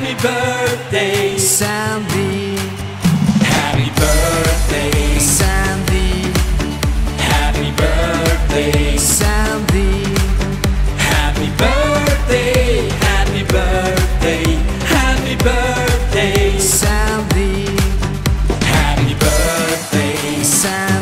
Happy birthday, Sandy. Happy birthday, Sandy. Happy birthday, Sandy. Happy birthday, happy birthday, happy birthday, Sandy. Happy birthday, Sandy.